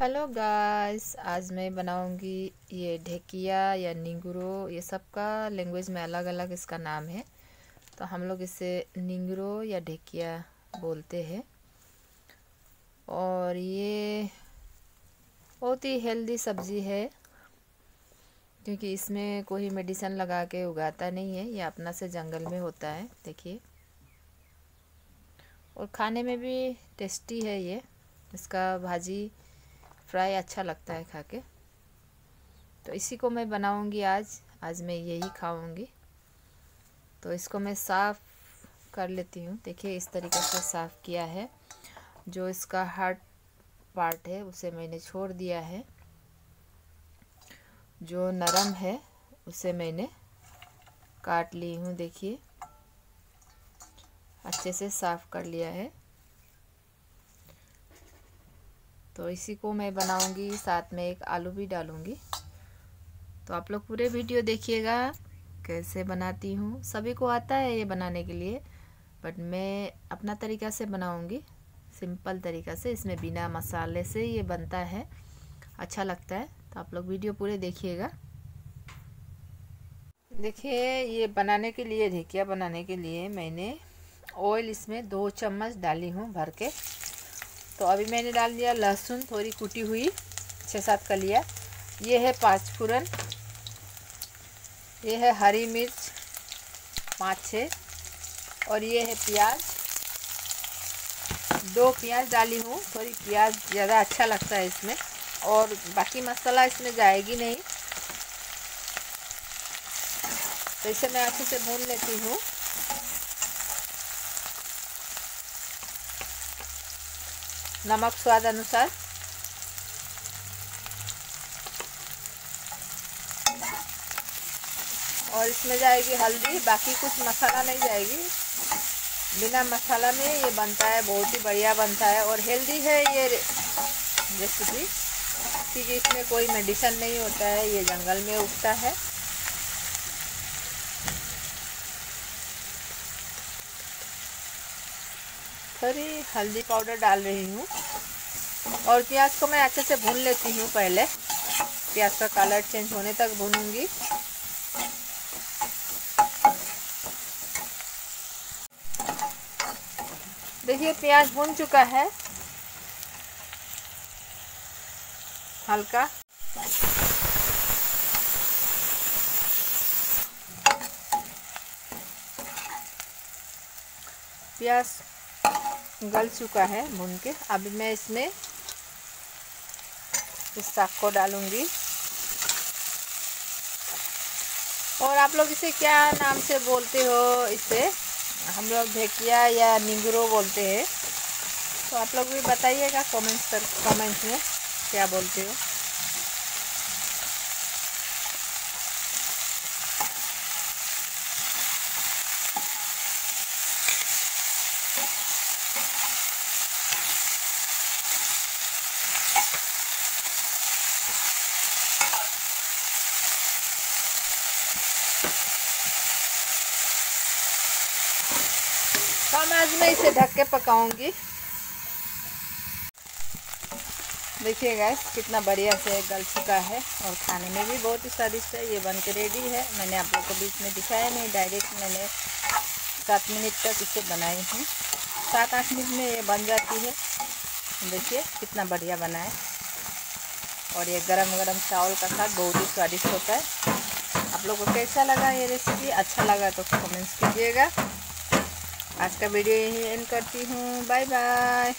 Hello guys आज मैं बनाऊँगी ये ढेकिया या निंगरो, ये सब का लैंग्वेज में अलग अलग इसका नाम है। तो हम लोग इसे निंगरो या ढेकिया बोलते हैं। और ये बहुत ही हेल्दी सब्ज़ी है, क्योंकि इसमें कोई मेडिसिन लगा के उगाता नहीं है, ये अपना से जंगल में होता है, देखिए। और खाने में भी टेस्टी है ये, इसका भाजी फ्राई अच्छा लगता है खा के तो इसी को मैं बनाऊँगी आज। आज मैं यही खाऊँगी। तो इसको मैं साफ़ कर लेती हूँ। देखिए, इस तरीके से साफ़ किया है। जो इसका हार्ड पार्ट है, उसे मैंने छोड़ दिया है। जो नरम है, उसे मैंने काट ली हूँ, देखिए। अच्छे से साफ़ कर लिया है। तो इसी को मैं बनाऊँगी, साथ में एक आलू भी डालूँगी। तो आप लोग पूरे वीडियो देखिएगा, कैसे बनाती हूँ। सभी को आता है ये बनाने के लिए बट मैं अपना तरीका से बनाऊँगी सिंपल तरीका से। इसमें बिना मसाले से ये बनता है अच्छा लगता है। तो आप लोग वीडियो पूरे देखिएगा। देखिए, ये बनाने के लिए, ढेकिया बनाने के लिए मैंने ऑयल इसमें दो चम्मच डाली हूँ भर के। तो अभी मैंने डाल दिया लहसुन, थोड़ी कुटी हुई छः सात कलिया। ये है पाँच फूरन ये है हरी मिर्च, पाँच छः और ये है प्याज। दो प्याज डाली हूँ, थोड़ी प्याज ज़्यादा अच्छा लगता है इसमें। और बाकी मसाला इसमें जाएगी नहीं। तो इसे मैं अच्छे से भून लेती हूँ। नमक स्वाद अनुसार। और इसमें जाएगी हल्दी, बाकी कुछ मसाला नहीं जाएगी। बिना मसाला में ये बनता है, बहुत ही बढ़िया बनता है। और हेल्दी है ये रेसिपी क्योंकि इसमें कोई मेडिसिन नहीं होता है, ये जंगल में उगता है। थोड़ी हल्दी पाउडर डाल रही हूँ। और प्याज को मैं अच्छे से भून लेती हूँ पहले। प्याज का कलर चेंज होने तक भूनूँगी। देखिए, प्याज भून चुका है। हल्का। प्याज गल चुका है भून के। अब मैं इसमें इस साग को डालूँगी। और आप लोग इसे क्या नाम से बोलते हो? इसे हम लोग ढेकिया या निंगरो बोलते हैं। तो आप लोग भी बताइएगा कमेंट्स कर कमेंट्स में क्या बोलते हो। हम आज मैं इसे ढक के पकाऊँगी। देखिए गैस कितना बढ़िया से गल चुका है और खाने में भी बहुत ही स्वादिष्ट है। ये बन के रेडी है। मैंने आप लोग को बीच में दिखाया नहीं डायरेक्ट मैंने सात मिनट तक इसे बनाई हूँ। सात आठ मिनट में ये बन जाती है। देखिए कितना बढ़िया बना है। और ये गरम गरम चावल का साग बहुत ही स्वादिष्ट होता है। आप लोग को कैसा लगा ये रेसिपी अच्छा लगा तो कमेंट्स कीजिएगा। आज का वीडियो यही एंड करती हूँ। Bye bye